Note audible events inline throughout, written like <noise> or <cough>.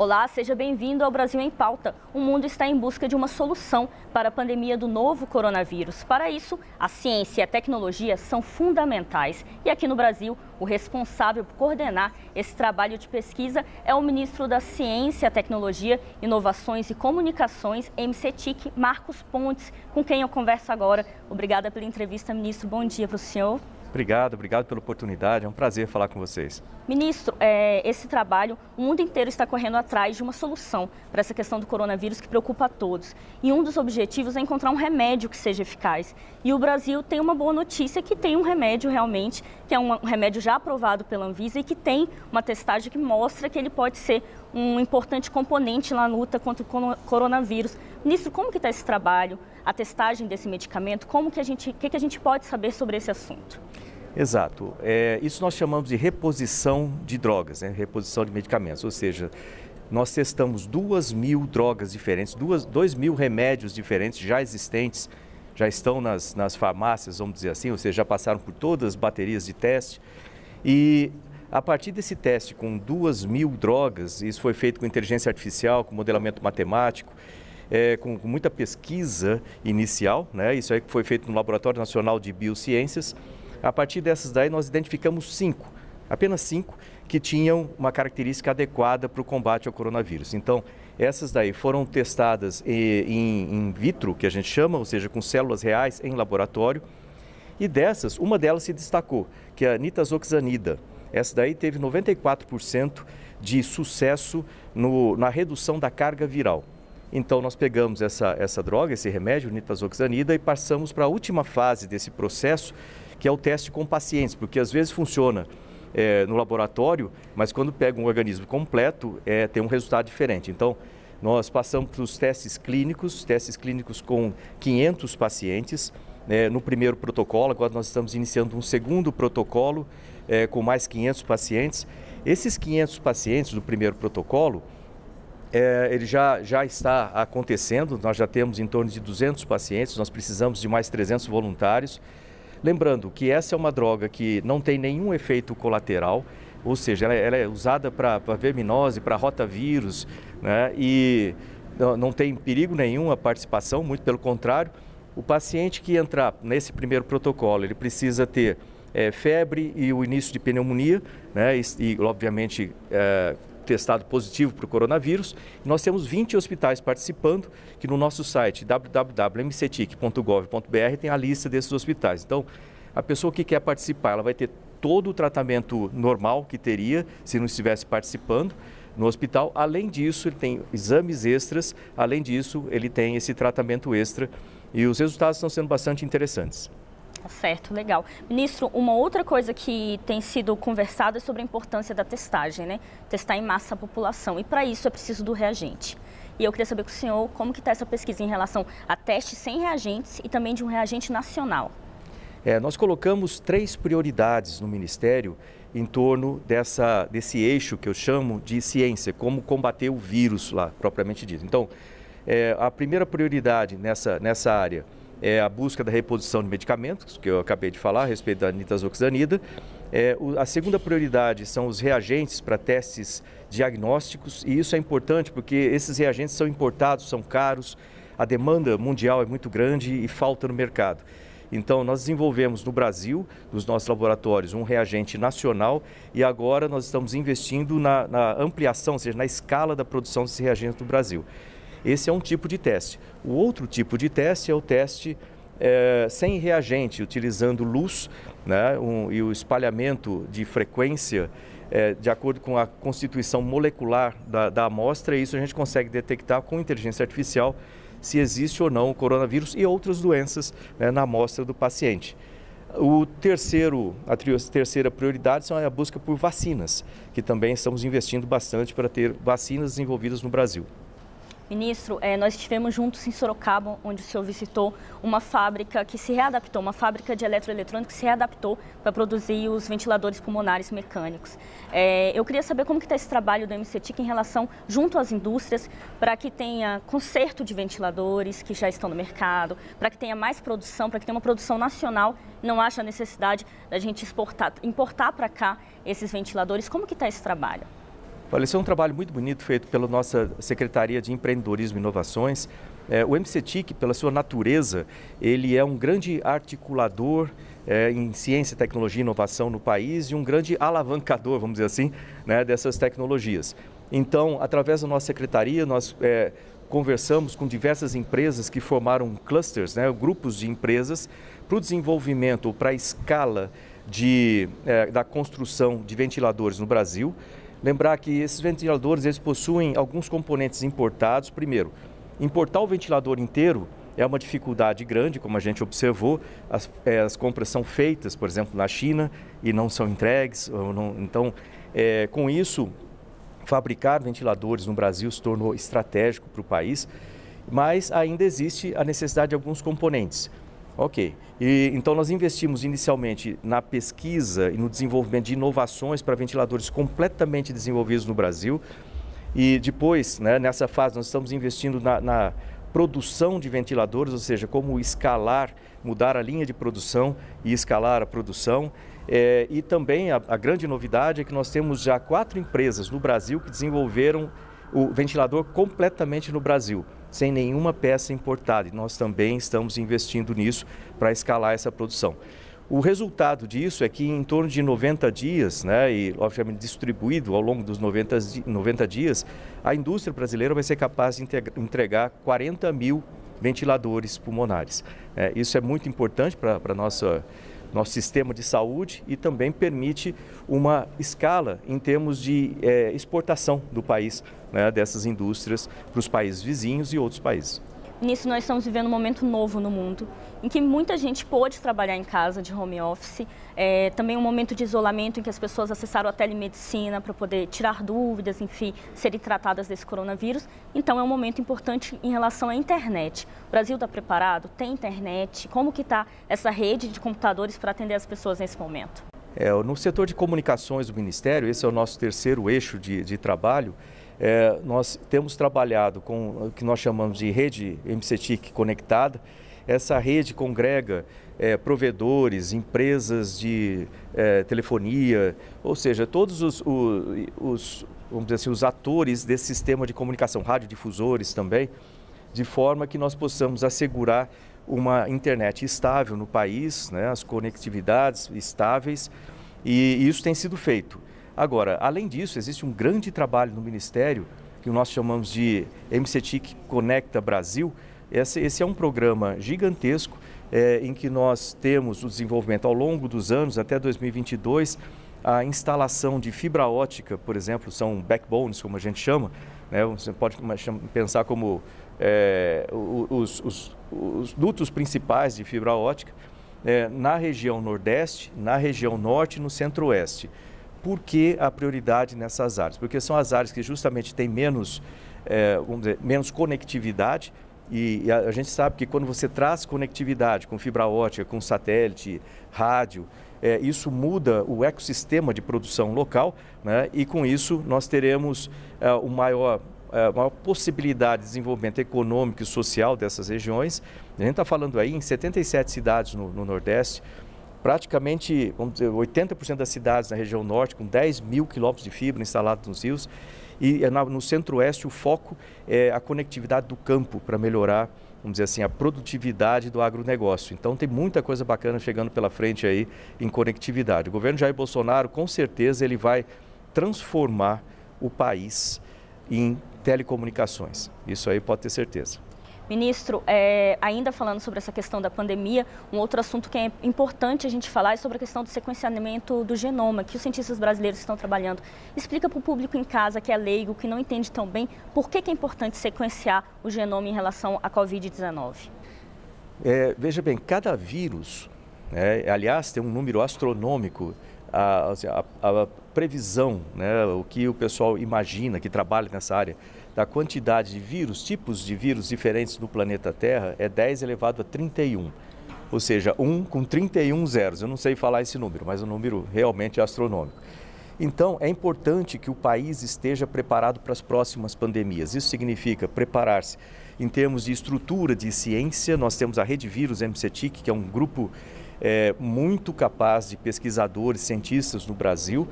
Olá, seja bem-vindo ao Brasil em Pauta. O mundo está em busca de uma solução para a pandemia do novo coronavírus. Para isso, a ciência e a tecnologia são fundamentais. E aqui no Brasil, o responsável por coordenar esse trabalho de pesquisa é o ministro da Ciência, Tecnologia, Inovações e Comunicações, MCTIC, Marcos Pontes, com quem eu converso agora. Obrigada pela entrevista, ministro. Bom dia para o senhor. Obrigado, obrigado pela oportunidade. É um prazer falar com vocês. Ministro, é, esse trabalho, o mundo inteiro está correndo atrás de uma solução para essa questão do coronavírus que preocupa a todos. E um dos objetivos é encontrar um remédio que seja eficaz. E o Brasil tem uma boa notícia que tem um remédio realmente, que é um remédio já aprovado pela Anvisa e que tem uma testagem que mostra que ele pode ser um importante componente na luta contra o coronavírus. Ministro, como que está esse trabalho, a testagem desse medicamento? Como que a gente, o que, que a gente pode saber sobre esse assunto? Exato. É, isso nós chamamos de reposição de drogas, né? reposição de medicamentos. Ou seja, nós testamos duas mil drogas diferentes, duas, dois mil remédios diferentes já existentes, já estão nas, nas farmácias, vamos dizer assim, ou seja, já passaram por todas as baterias de teste. E a partir desse teste com duas mil drogas, isso foi feito com inteligência artificial, com modelamento matemático, é, com, com, muita pesquisa inicial, né? isso aí foi feito no Laboratório Nacional de Biociências, a partir dessas daí, nós identificamos cinco, apenas cinco, que tinham uma característica adequada para o combate ao coronavírus. Então, essas daí foram testadas em, vitro, que a gente chama, ou seja, com células reais em laboratório. E dessas, uma delas se destacou, que é a nitazoxanida. Essa daí teve 94% de sucesso no, na redução da carga viral. Então, nós pegamos essa, essa droga, esse remédio, nitazoxanida, e passamos para a última fase desse processo, que é o teste com pacientes, porque às vezes funciona é, no laboratório, mas quando pega um organismo completo, é, tem um resultado diferente. Então, nós passamos para os testes clínicos, testes clínicos com 500 pacientes, né, no primeiro protocolo, agora nós estamos iniciando um segundo protocolo é, com mais 500 pacientes. Esses 500 pacientes do primeiro protocolo, é, ele já, já está acontecendo, nós já temos em torno de 200 pacientes, nós precisamos de mais 300 voluntários. Lembrando que essa é uma droga que não tem nenhum efeito colateral, ou seja, ela, é, ela é usada para verminose, para rotavírus, né? e não, tem perigo nenhum a participação, muito pelo contrário. O paciente que entrar nesse primeiro protocolo, ele precisa ter é, febre e o início de pneumonia, né? e, e obviamente é, testado positivo para o coronavírus. Nós temos 20 hospitais participando, que no nosso site www.mcetic.gov.br tem a lista desses hospitais. Então, a pessoa que quer participar, ela vai ter todo o tratamento normal que teria se não estivesse participando no hospital. Além disso, ele tem exames extras, além disso, ele tem esse tratamento extra e os resultados estão sendo bastante interessantes. Tá certo, legal. Ministro, uma outra coisa que tem sido conversada é sobre a importância da testagem, né? Testar em massa a população. E para isso é preciso do reagente. E eu queria saber com o senhor como que está essa pesquisa em relação a testes sem reagentes e também de um reagente nacional. É, nós colocamos três prioridades no Ministério em torno dessa, desse eixo que eu chamo de ciência, como combater o vírus lá, propriamente dito. Então, é, a primeira prioridade nessa, nessa área é a busca da reposição de medicamentos, que eu acabei de falar a respeito da nitazoxanida. É, a segunda prioridade são os reagentes para testes diagnósticos, e isso é importante porque esses reagentes são importados, são caros, a demanda mundial é muito grande e falta no mercado. Então, nós desenvolvemos no Brasil, nos nossos laboratórios, um reagente nacional e agora nós estamos investindo na, na ampliação, ou seja, na escala da produção desses reagentes no Brasil. Esse é um tipo de teste. O outro tipo de teste é o teste é, sem reagente, utilizando luz né, um, e o espalhamento de frequência é, de acordo com a constituição molecular da, da amostra, e isso a gente consegue detectar com inteligência artificial se existe ou não o coronavírus e outras doenças né, na amostra do paciente. O terceiro, a terceira prioridade é a busca por vacinas, que também estamos investindo bastante para ter vacinas desenvolvidas no Brasil. Ministro, é, nós estivemos juntos em Sorocaba, onde o senhor visitou uma fábrica que se readaptou, uma fábrica de eletroeletrônica que se readaptou para produzir os ventiladores pulmonares mecânicos. É, eu queria saber como está esse trabalho do MCTIC em relação, junto às indústrias, para que tenha conserto de ventiladores que já estão no mercado, para que tenha mais produção, para que tenha uma produção nacional, não haja necessidade da gente exportar, importar para cá esses ventiladores. Como que está esse trabalho? Olha, esse é um trabalho muito bonito feito pela nossa Secretaria de Empreendedorismo e Inovações. É, o MCTIC, pela sua natureza, ele é um grande articulador é, em ciência, tecnologia e inovação no país e um grande alavancador, vamos dizer assim, né, dessas tecnologias. Então, através da nossa secretaria, nós é, conversamos com diversas empresas que formaram clusters, né, grupos de empresas, para o desenvolvimento para a escala de, é, da construção de ventiladores no Brasil. Lembrar que esses ventiladores eles possuem alguns componentes importados. Primeiro, importar o ventilador inteiro é uma dificuldade grande, como a gente observou. As, é, as compras são feitas, por exemplo, na China e não são entregues. Não, então, é, com isso, fabricar ventiladores no Brasil se tornou estratégico para o país, mas ainda existe a necessidade de alguns componentes. Ok. E, então nós investimos inicialmente na pesquisa e no desenvolvimento de inovações para ventiladores completamente desenvolvidos no Brasil. E depois, né, nessa fase, nós estamos investindo na, na produção de ventiladores, ou seja, como escalar, mudar a linha de produção e escalar a produção. É, e também a, a, grande novidade é que nós temos já quatro empresas no Brasil que desenvolveram o ventilador completamente no Brasil, sem nenhuma peça importada. E nós também estamos investindo nisso para escalar essa produção. O resultado disso é que em torno de 90 dias, né, e obviamente distribuído ao longo dos 90, 90 dias, a indústria brasileira vai ser capaz de entregar 40 mil ventiladores pulmonares. É, isso é muito importante para a nossa nosso sistema de saúde e também permite uma escala em termos de é, exportação do país, né, dessas indústrias para os países vizinhos e outros países. Nisso nós estamos vivendo um momento novo no mundo, em que muita gente pôde trabalhar em casa de home office, é, também um momento de isolamento em que as pessoas acessaram a telemedicina para poder tirar dúvidas, enfim, serem tratadas desse coronavírus. Então é um momento importante em relação à internet. O Brasil está preparado? Tem internet? Como que está essa rede de computadores para atender as pessoas nesse momento? É, no setor de comunicações do Ministério, esse é o nosso terceiro eixo de, de trabalho, é, nós temos trabalhado com o que nós chamamos de rede MCTIC conectada. Essa rede congrega é, provedores, empresas de é, telefonia, ou seja, todos os, os, os, vamos dizer assim, os atores desse sistema de comunicação, radiodifusores também, de forma que nós possamos assegurar uma internet estável no país, né, as conectividades estáveis, e isso tem sido feito. Agora, além disso, existe um grande trabalho no Ministério, que nós chamamos de MCTIC Conecta Brasil. Esse, esse é um programa gigantesco é, em que nós temos o desenvolvimento ao longo dos anos, até 2022, a instalação de fibra ótica, por exemplo, são backbones, como a gente chama, né? você pode pensar como é, os, os, os, dutos principais de fibra ótica, é, na região Nordeste, na região Norte e no Centro-Oeste. Por que a prioridade nessas áreas? Porque são as áreas que justamente têm menos, é, vamos dizer, menos conectividade e, a, a, gente sabe que quando você traz conectividade com fibra ótica, com satélite, rádio, é, isso muda o ecossistema de produção local né? e com isso nós teremos é, o maior é, maior possibilidade de desenvolvimento econômico e social dessas regiões. A gente está falando aí em 77 cidades no, no Nordeste, praticamente, vamos dizer, 80% das cidades na região norte, com 10 mil quilômetros de fibra instalados nos rios. E é no centro-oeste o foco é a conectividade do campo para melhorar, vamos dizer assim, a produtividade do agronegócio. Então tem muita coisa bacana chegando pela frente aí em conectividade. O governo Jair Bolsonaro, com certeza, ele vai transformar o país em telecomunicações. Isso aí pode ter certeza. Ministro, é, ainda falando sobre essa questão da pandemia, um outro assunto que é importante a gente falar é sobre a questão do sequenciamento do genoma, que os cientistas brasileiros estão trabalhando. Explica para o público em casa que é leigo, que não entende tão bem, por que, que é importante sequenciar o genoma em relação à Covid-19? É, veja bem, cada vírus, né, aliás, tem um número astronômico, a, a, a previsão, né, o que o pessoal imagina que trabalha nessa área, da quantidade de vírus, tipos de vírus diferentes no planeta Terra é 10 elevado a 31. Ou seja, 1 com 31 zeros. Eu não sei falar esse número, mas o um número realmente astronômico. Então, é importante que o país esteja preparado para as próximas pandemias. Isso significa preparar-se em termos de estrutura de ciência. Nós temos a Rede Vírus MCTIC, que é um grupo é, muito capaz de pesquisadores, cientistas no Brasil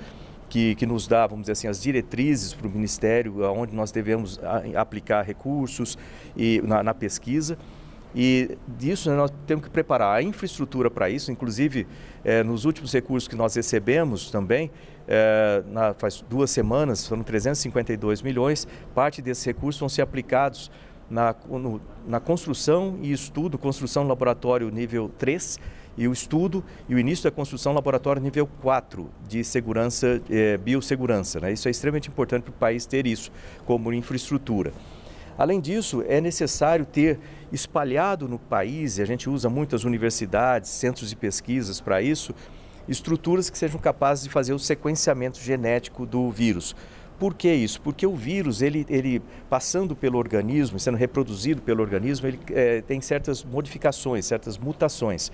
que, que nos dá, vamos dizer assim, as diretrizes para o Ministério, aonde nós devemos aplicar recursos e, na, na pesquisa. E disso né, nós temos que preparar a infraestrutura para isso, inclusive é, nos últimos recursos que nós recebemos também, é, na, faz duas semanas, foram 352 milhões, parte desses recursos vão ser aplicados na, no, na construção e estudo, construção laboratório nível 3, e o estudo e o início da construção laboratório nível 4 de segurança, eh, biossegurança. Né? Isso é extremamente importante para o país ter isso como infraestrutura. Além disso, é necessário ter espalhado no país, e a gente usa muitas universidades, centros de pesquisas para isso, estruturas que sejam capazes de fazer o sequenciamento genético do vírus. Por que isso? Porque o vírus, ele, ele passando pelo organismo, sendo reproduzido pelo organismo, ele é, tem certas modificações, certas mutações.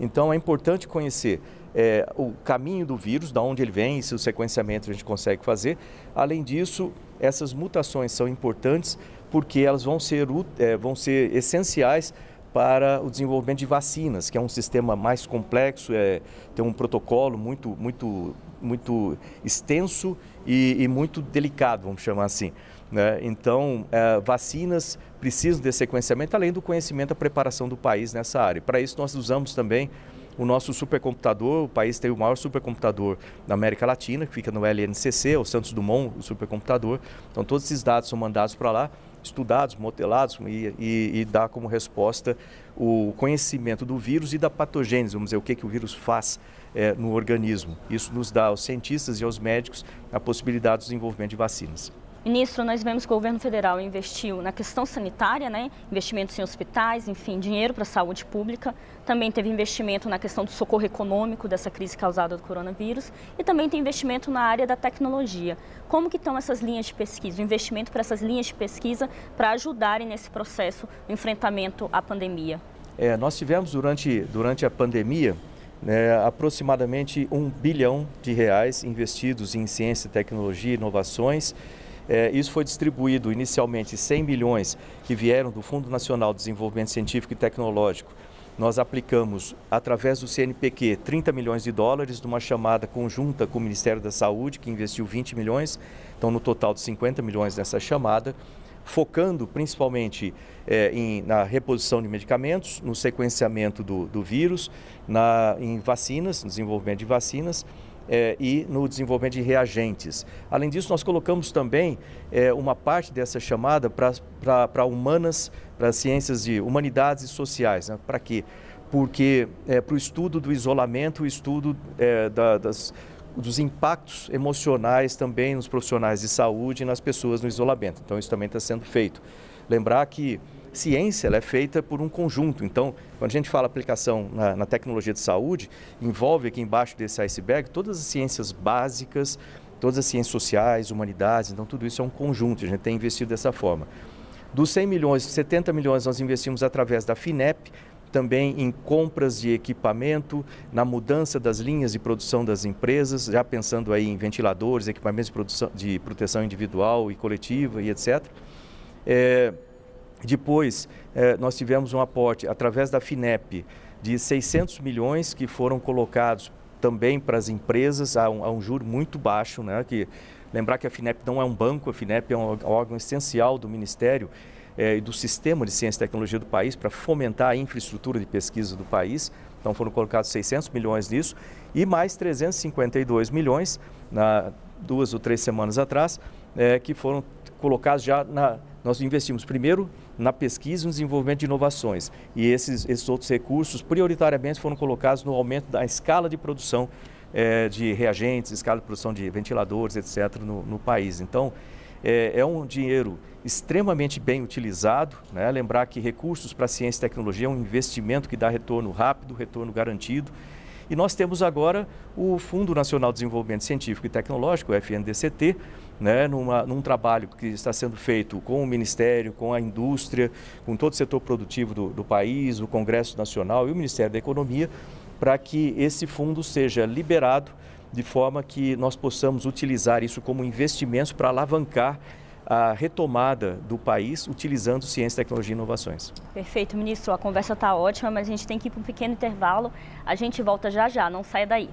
Então é importante conhecer é, o caminho do vírus, da onde ele vem, se o sequenciamento a gente consegue fazer. Além disso, essas mutações são importantes porque elas vão ser, é, vão ser essenciais para o desenvolvimento de vacinas, que é um sistema mais complexo, é, tem um protocolo muito, muito, muito extenso e, e muito delicado, vamos chamar assim. Né? Então, é, vacinas precisam desse sequenciamento, além do conhecimento, a preparação do país nessa área. Para isso, nós usamos também o nosso supercomputador, o país tem o maior supercomputador da América Latina, que fica no LNCC, o Santos Dumont, o supercomputador. Então, todos esses dados são mandados para lá, estudados, modelados e, e, e dá como resposta o conhecimento do vírus e da patogênese, vamos dizer, o que, que o vírus faz é, no organismo. Isso nos dá aos cientistas e aos médicos a possibilidade do desenvolvimento de vacinas. Ministro, nós vemos que o governo federal investiu na questão sanitária, né? investimentos em hospitais, enfim, dinheiro para a saúde pública. Também teve investimento na questão do socorro econômico dessa crise causada do coronavírus e também tem investimento na área da tecnologia. Como que estão essas linhas de pesquisa, o investimento para essas linhas de pesquisa para ajudarem nesse processo enfrentamento à pandemia? É, nós tivemos durante, durante a pandemia né, aproximadamente um bilhão de reais investidos em ciência, tecnologia e inovações é, isso foi distribuído inicialmente 100 milhões que vieram do Fundo Nacional de Desenvolvimento Científico e Tecnológico. Nós aplicamos, através do CNPq, 30 milhões de dólares numa chamada conjunta com o Ministério da Saúde, que investiu 20 milhões, então no total de 50 milhões nessa chamada, focando principalmente é, em, na reposição de medicamentos, no sequenciamento do, do vírus, na, em vacinas, no desenvolvimento de vacinas é, e no desenvolvimento de reagentes. Além disso, nós colocamos também é, uma parte dessa chamada para humanas, para ciências de humanidades e sociais. Né? Para quê? Porque é, para o estudo do isolamento, o estudo é, da, das, dos impactos emocionais também nos profissionais de saúde e nas pessoas no isolamento. Então, isso também está sendo feito. Lembrar que ciência é feita por um conjunto. Então, quando a gente fala aplicação na, na, tecnologia de saúde, envolve aqui embaixo desse iceberg todas as ciências básicas, todas as ciências sociais, humanidades. Então, tudo isso é um conjunto. A gente tem investido dessa forma. Dos 100 milhões, 70 milhões nós investimos através da FINEP, também em compras de equipamento, na mudança das linhas de produção das empresas, já pensando aí em ventiladores, equipamentos de, produção, de proteção individual e coletiva e etc. É, depois, eh, nós tivemos um aporte através da FINEP de 600 milhões que foram colocados também para as empresas a um, a um juro muito baixo, né? Que lembrar que a FINEP não é um banco, a FINEP é um órgão essencial do Ministério eh, e do sistema de ciência e tecnologia do país para fomentar a infraestrutura de pesquisa do país. Então foram colocados 600 milhões nisso e mais 352 milhões na duas ou três semanas atrás eh, que foram colocados já na nós investimos primeiro na pesquisa e no desenvolvimento de inovações. E esses, esses outros recursos, prioritariamente, foram colocados no aumento da escala de produção é, de reagentes, escala de produção de ventiladores, etc., no, no país. Então, é, é, um dinheiro extremamente bem utilizado. Né? Lembrar que recursos para ciência e tecnologia é um investimento que dá retorno rápido, retorno garantido. E nós temos agora o Fundo Nacional de Desenvolvimento Científico e Tecnológico, o FNDCT, né, numa, num trabalho que está sendo feito com o Ministério, com a indústria, com todo o setor produtivo do, do país, o Congresso Nacional e o Ministério da Economia, para que esse fundo seja liberado de forma que nós possamos utilizar isso como investimento para alavancar a retomada do país utilizando ciência, tecnologia e inovações. Perfeito, ministro. A conversa está ótima, mas a gente tem que ir para um pequeno intervalo. A gente volta já já, não saia daí.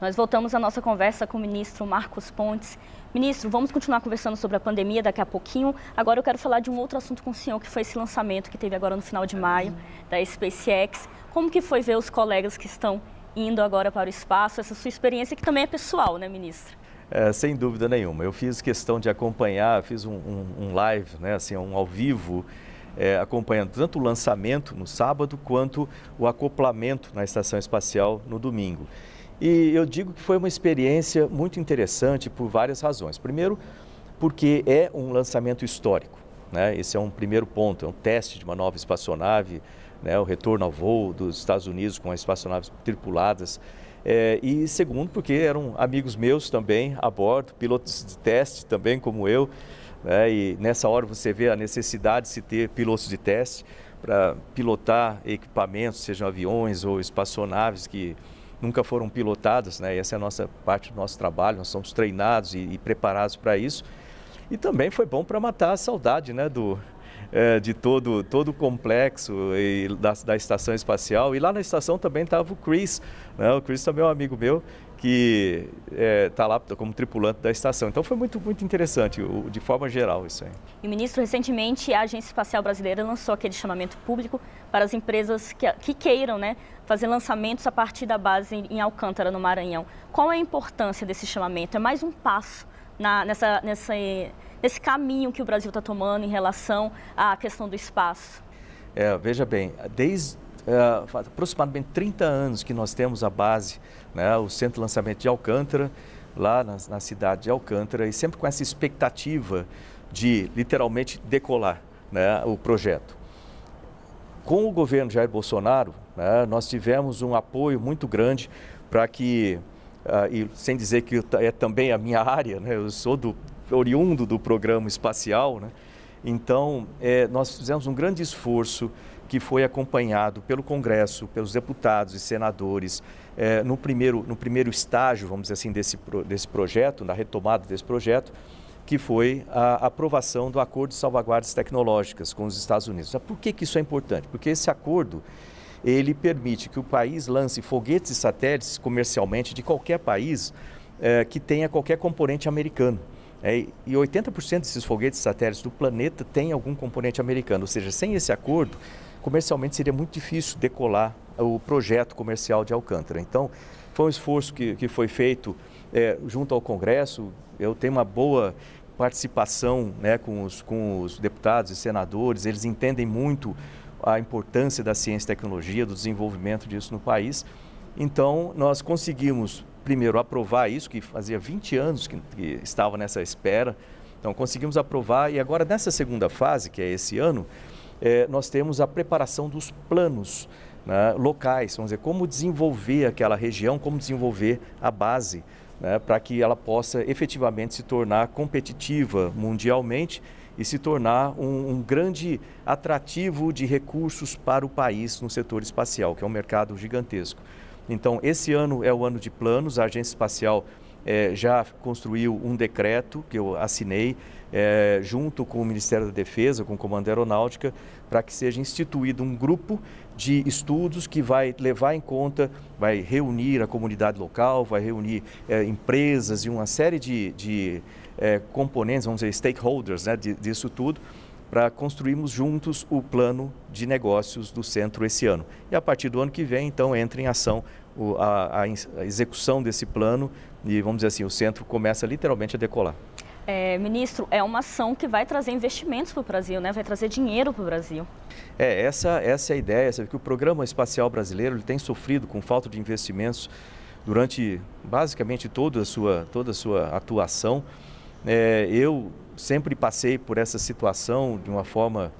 Nós voltamos à nossa conversa com o ministro Marcos Pontes. Ministro, vamos continuar conversando sobre a pandemia daqui a pouquinho. Agora eu quero falar de um outro assunto com o senhor, que foi esse lançamento que teve agora no final de maio da SpaceX. Como que foi ver os colegas que estão indo agora para o espaço, essa sua experiência que também é pessoal, né, ministro? É, sem dúvida nenhuma. Eu fiz questão de acompanhar, fiz um, um, um live, né, assim, um ao vivo, é, acompanhando tanto o lançamento no sábado quanto o acoplamento na estação espacial no domingo. E eu digo que foi uma experiência muito interessante por várias razões. Primeiro, porque é um lançamento histórico. Né? Esse é um primeiro ponto, é um teste de uma nova espaçonave, né? o retorno ao voo dos Estados Unidos com as espaçonaves tripuladas. É, e segundo, porque eram amigos meus também a bordo, pilotos de teste também, como eu. Né? E nessa hora você vê a necessidade de se ter pilotos de teste para pilotar equipamentos, sejam aviões ou espaçonaves que nunca foram pilotadas, né? essa é a nossa parte do nosso trabalho, nós somos treinados e, e preparados para isso. E também foi bom para matar a saudade né, do, é, de todo, todo o complexo e da, da, estação espacial. E lá na estação também estava o Chris, né? o Chris também é um amigo meu que está é, lá como tripulante da estação. Então foi muito, muito interessante, o, de forma geral, isso aí. E, ministro, recentemente a Agência Espacial Brasileira lançou aquele chamamento público para as empresas que, que queiram né, fazer lançamentos a partir da base em Alcântara, no Maranhão. Qual é a importância desse chamamento? É mais um passo na, nessa, nessa, nesse caminho que o Brasil está tomando em relação à questão do espaço? É, veja bem, desde é, aproximadamente 30 anos que nós temos a base, né, o Centro de Lançamento de Alcântara, lá na, na cidade de Alcântara, e sempre com essa expectativa de literalmente decolar né, o projeto. Com o governo Jair Bolsonaro, né, nós tivemos um apoio muito grande para que, uh, e sem dizer que é também a minha área, né, eu sou do, oriundo do programa espacial, né, então é, nós fizemos um grande esforço que foi acompanhado pelo Congresso, pelos deputados e senadores, eh, no, primeiro, no primeiro estágio, vamos dizer assim, desse, desse projeto, na retomada desse projeto, que foi a aprovação do Acordo de Salvaguardas Tecnológicas com os Estados Unidos. Por que, que isso é importante? Porque esse acordo ele permite que o país lance foguetes e satélites comercialmente de qualquer país eh, que tenha qualquer componente americano. É, e 80% desses foguetes e satélites do planeta têm algum componente americano, ou seja, sem esse acordo, comercialmente seria muito difícil decolar o projeto comercial de Alcântara. Então, foi um esforço que, que foi feito é, junto ao Congresso. Eu tenho uma boa participação né, com, os, com os deputados e senadores, eles entendem muito a importância da ciência e tecnologia, do desenvolvimento disso no país. Então, nós conseguimos, primeiro, aprovar isso, que fazia 20 anos que, que estava nessa espera. Então, conseguimos aprovar e agora, nessa segunda fase, que é esse ano, é, nós temos a preparação dos planos né, locais, vamos dizer, como desenvolver aquela região, como desenvolver a base, né, para que ela possa efetivamente se tornar competitiva mundialmente e se tornar um, um, grande atrativo de recursos para o país no setor espacial, que é um mercado gigantesco. Então, esse ano é o ano de planos, a Agência Espacial é, já construiu um decreto que eu assinei é, junto com o Ministério da Defesa, com o Comando Aeronáutica, para que seja instituído um grupo de estudos que vai levar em conta, vai reunir a comunidade local, vai reunir é, empresas e uma série de, de é, componentes, vamos dizer, stakeholders né, disso tudo, para construirmos juntos o plano de negócios do centro esse ano. E a partir do ano que vem, então, entra em ação a, a, a execução desse plano e, vamos dizer assim, o centro começa literalmente a decolar. É, ministro, é uma ação que vai trazer investimentos para o Brasil, né? vai trazer dinheiro para o Brasil. É, essa, essa é a ideia, sabe que o Programa Espacial Brasileiro ele tem sofrido com falta de investimentos durante basicamente toda a sua, toda a sua atuação. É, eu sempre passei por essa situação de uma forma,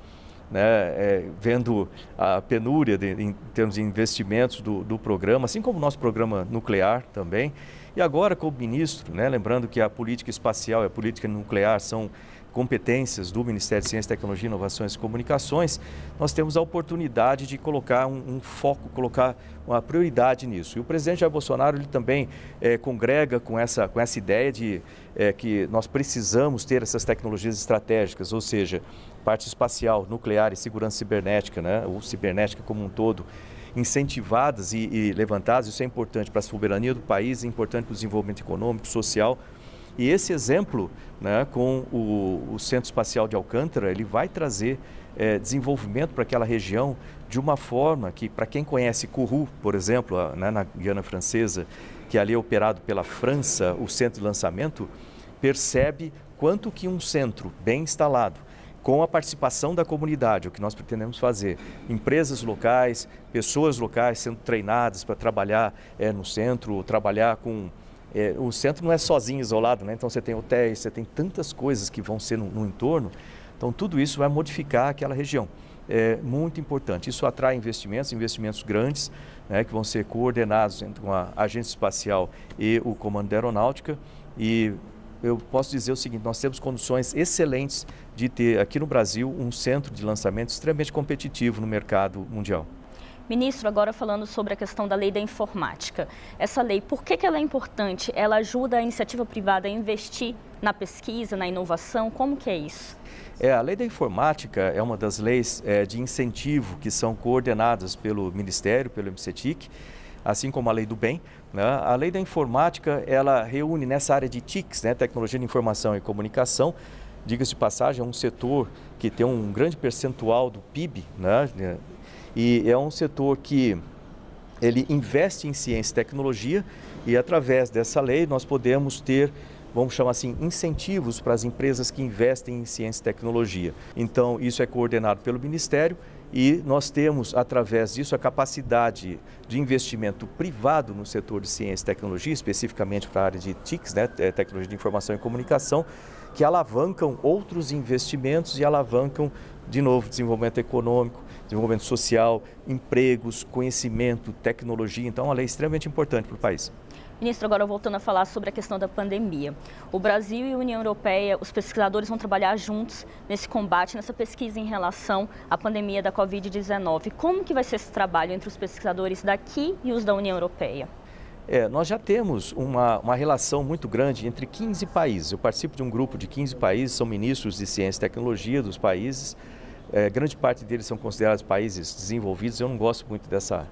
né, é, vendo a penúria de, em termos de investimentos do, do programa, assim como o nosso programa nuclear também. E agora, como ministro, né, lembrando que a política espacial e a política nuclear são competências do Ministério de Ciência, Tecnologia, Inovações e Comunicações, nós temos a oportunidade de colocar um, um foco, colocar uma prioridade nisso. E o presidente Jair Bolsonaro ele também é, congrega com essa, com essa ideia de é, que nós precisamos ter essas tecnologias estratégicas, ou seja, parte espacial, nuclear e segurança cibernética, né, ou cibernética como um todo, incentivadas e, e levantadas. Isso é importante para a soberania do país, é importante para o desenvolvimento econômico, social. E esse exemplo, né, com o, o, Centro Espacial de Alcântara, ele vai trazer é, desenvolvimento para aquela região de uma forma que, para quem conhece Kourou, por exemplo, né, na Guiana Francesa, que ali é operado pela França, o centro de lançamento, percebe quanto que um centro bem instalado, com a participação da comunidade, o que nós pretendemos fazer. Empresas locais, pessoas locais sendo treinadas para trabalhar é, no centro, trabalhar com. É, o centro não é sozinho, isolado, né? então você tem hotéis, você tem tantas coisas que vão ser no, no entorno. Então, tudo isso vai modificar aquela região. É muito importante. Isso atrai investimentos, investimentos grandes, né, que vão ser coordenados entre a Agência Espacial e o Comando da Aeronáutica. E eu posso dizer o seguinte: nós temos condições excelentes de ter aqui no Brasil um centro de lançamento extremamente competitivo no mercado mundial. Ministro, agora falando sobre a questão da lei da informática. Essa lei, por que, que ela é importante? Ela ajuda a iniciativa privada a investir na pesquisa, na inovação? Como que é isso? É, a lei da informática é uma das leis é, de incentivo que são coordenadas pelo Ministério, pelo MCTIC, assim como a lei do bem. Né? A lei da informática, ela reúne nessa área de TICs, né, tecnologia de informação e comunicação, diga-se de passagem, é um setor que tem um grande percentual do PIB, né? E é um setor que ele investe em ciência e tecnologia e através dessa lei nós podemos ter vamos chamar assim, incentivos para as empresas que investem em ciência e tecnologia. Então, isso é coordenado pelo Ministério e nós temos, através disso, a capacidade de investimento privado no setor de ciência e tecnologia, especificamente para a área de TICs, né, é, tecnologia de informação e comunicação, que alavancam outros investimentos e alavancam, de novo, desenvolvimento econômico, desenvolvimento social, empregos, conhecimento, tecnologia. Então, é uma lei extremamente importante para o país. Ministro, agora voltando a falar sobre a questão da pandemia. O Brasil e a União Europeia, os pesquisadores vão trabalhar juntos nesse combate, nessa pesquisa em relação à pandemia da Covid-19. Como que vai ser esse trabalho entre os pesquisadores daqui e os da União Europeia? É, nós já temos uma, uma relação muito grande entre 15 países. Eu participo de um grupo de 15 países, são ministros de ciência e tecnologia dos países. É, grande parte deles são considerados países desenvolvidos. Eu não gosto muito dessa,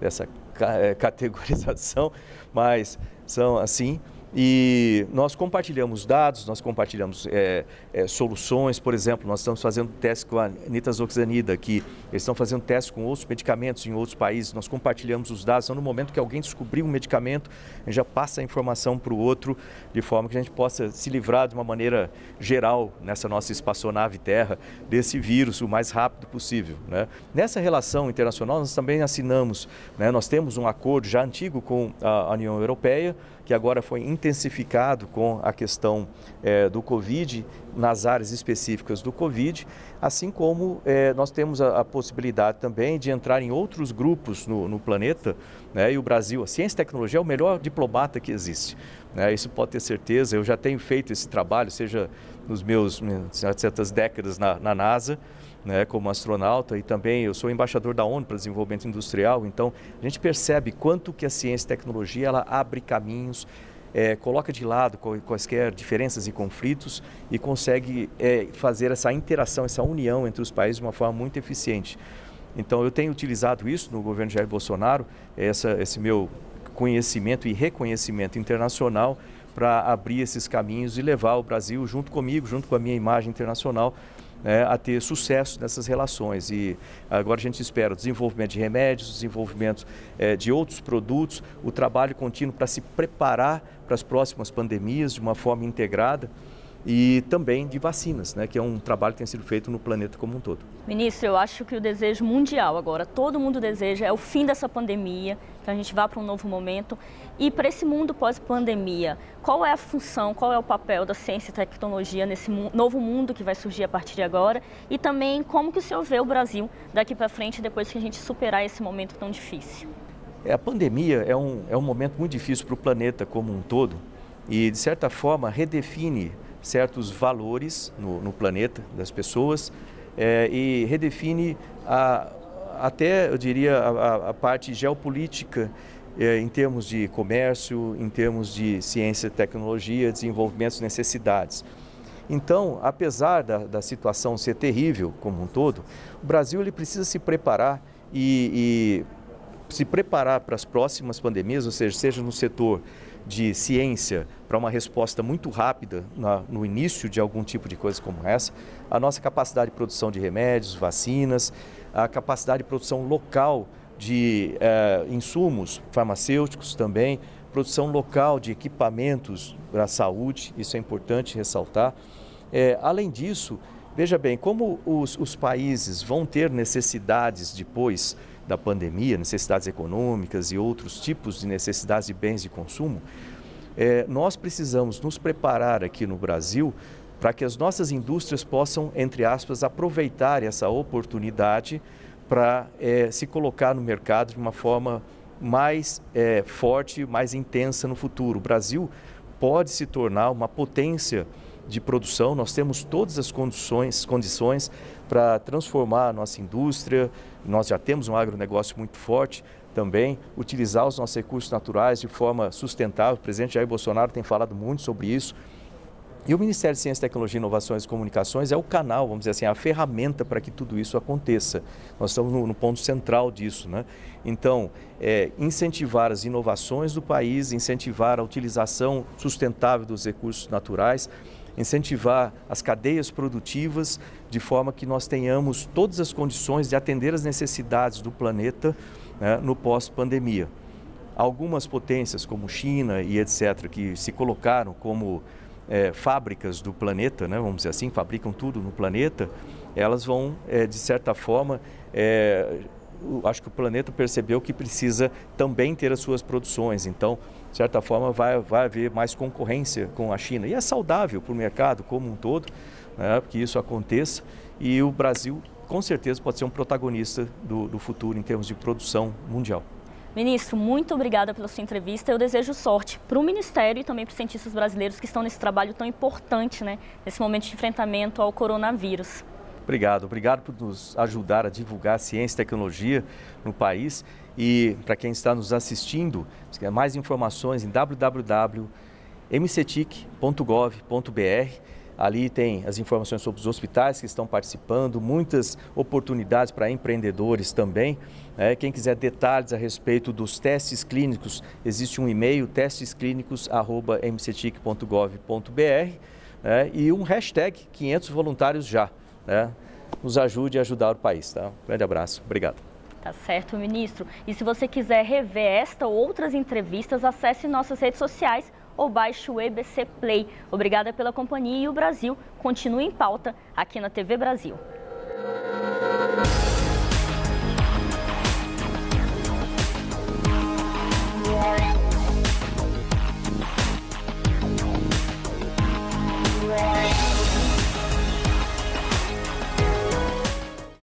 dessa é, <laughs> categorização, mas são assim. E nós compartilhamos dados, nós compartilhamos é, é, soluções, por exemplo, nós estamos fazendo teste com a nitazoxanida aqui, eles estão fazendo teste com outros medicamentos em outros países, nós compartilhamos os dados, então no momento que alguém descobrir um medicamento, a gente já passa a informação para o outro, de forma que a gente possa se livrar de uma maneira geral, nessa nossa espaçonave Terra, desse vírus o mais rápido possível. Né? Nessa relação internacional, nós também assinamos, né, nós temos um acordo já antigo com a União Europeia, que agora foi intensificado com a questão é, do Covid, nas áreas específicas do Covid, assim como é, nós temos a, a, possibilidade também de entrar em outros grupos no, no planeta, né, e o Brasil, a ciência e tecnologia é o melhor diplomata que existe. Né, isso pode ter certeza, eu já tenho feito esse trabalho, seja nos meus certas décadas na, na NASA, né, como astronauta e também eu sou embaixador da ONU para desenvolvimento industrial, então a gente percebe quanto que a ciência e tecnologia ela abre caminhos, é, coloca de lado quaisquer diferenças e conflitos e consegue é, fazer essa interação, essa união entre os países de uma forma muito eficiente. Então eu tenho utilizado isso no governo Jair Bolsonaro, essa, esse meu conhecimento e reconhecimento internacional para abrir esses caminhos e levar o Brasil junto comigo, junto com a minha imagem internacional, né, a ter sucesso nessas relações. E agora a gente espera o desenvolvimento de remédios, o desenvolvimento é, de outros produtos, o trabalho contínuo para se preparar para as próximas pandemias de uma forma integrada e também de vacinas, né, que é um trabalho que tem sido feito no planeta como um todo. Ministro, eu acho que o desejo mundial agora, todo mundo deseja, é o fim dessa pandemia, que a gente vá para um novo momento. E para esse mundo pós-pandemia, qual é a função, qual é o papel da ciência e tecnologia nesse novo mundo que vai surgir a partir de agora? E também como que o senhor vê o Brasil daqui para frente, depois que a gente superar esse momento tão difícil? É, a pandemia é um, é um momento muito difícil para o planeta como um todo e, de certa forma, redefine certos valores no, no planeta das pessoas é, e redefine a, até, eu diria, a, a parte geopolítica é, em termos de comércio, em termos de ciência, tecnologia, desenvolvimentos, necessidades. Então, apesar da, da situação ser terrível como um todo, o Brasil ele precisa se preparar e, e se preparar para as próximas pandemias, ou seja, seja no setor de ciência para uma resposta muito rápida na, no início de algum tipo de coisa como essa, a nossa capacidade de produção de remédios, vacinas, a capacidade de produção local de eh, insumos farmacêuticos também, produção local de equipamentos para a saúde, isso é importante ressaltar. É, além disso, veja bem, como os, os países vão ter necessidades depois da pandemia, necessidades econômicas e outros tipos de necessidades de bens de consumo, é, nós precisamos nos preparar aqui no Brasil para que as nossas indústrias possam, entre aspas, aproveitar essa oportunidade para é, se colocar no mercado de uma forma mais é, forte, mais intensa no futuro. O Brasil pode se tornar uma potência de produção, nós temos todas as condições, condições para transformar a nossa indústria, nós já temos um agronegócio muito forte também, utilizar os nossos recursos naturais de forma sustentável. O presidente Jair Bolsonaro tem falado muito sobre isso. E o Ministério de Ciência, Tecnologia, Inovações e Comunicações é o canal, vamos dizer assim, a ferramenta para que tudo isso aconteça. Nós estamos no, no ponto central disso. Né? Então, é, incentivar as inovações do país, incentivar a utilização sustentável dos recursos naturais, incentivar as cadeias produtivas de forma que nós tenhamos todas as condições de atender as necessidades do planeta né, no pós-pandemia. Algumas potências, como China e etc., que se colocaram como é, fábricas do planeta, né, vamos dizer assim, fabricam tudo no planeta, elas vão, é, de certa forma, é, acho que o planeta percebeu que precisa também ter as suas produções. Então, de certa forma, vai, vai haver mais concorrência com a China. E é saudável para o mercado como um todo né, que isso aconteça. E o Brasil, com certeza, pode ser um protagonista do, do futuro em termos de produção mundial. Ministro, muito obrigada pela sua entrevista. Eu desejo sorte para o Ministério e também para os cientistas brasileiros que estão nesse trabalho tão importante, né, nesse momento de enfrentamento ao coronavírus. Obrigado, obrigado por nos ajudar a divulgar ciência e tecnologia no país. E para quem está nos assistindo, se quer mais informações em www.mcetic.gov.br. Ali tem as informações sobre os hospitais que estão participando, muitas oportunidades para empreendedores também. É, quem quiser detalhes a respeito dos testes clínicos, existe um e-mail, testesclínicos.mcetic.gov.br é, e um hashtag 500 voluntários já né, nos ajude a ajudar o país. Tá? Um grande abraço, obrigado. Tá certo, ministro. E se você quiser rever esta ou outras entrevistas, acesse nossas redes sociais ou baixe o EBC Play. Obrigada pela companhia e o Brasil continua em pauta aqui na TV Brasil. Música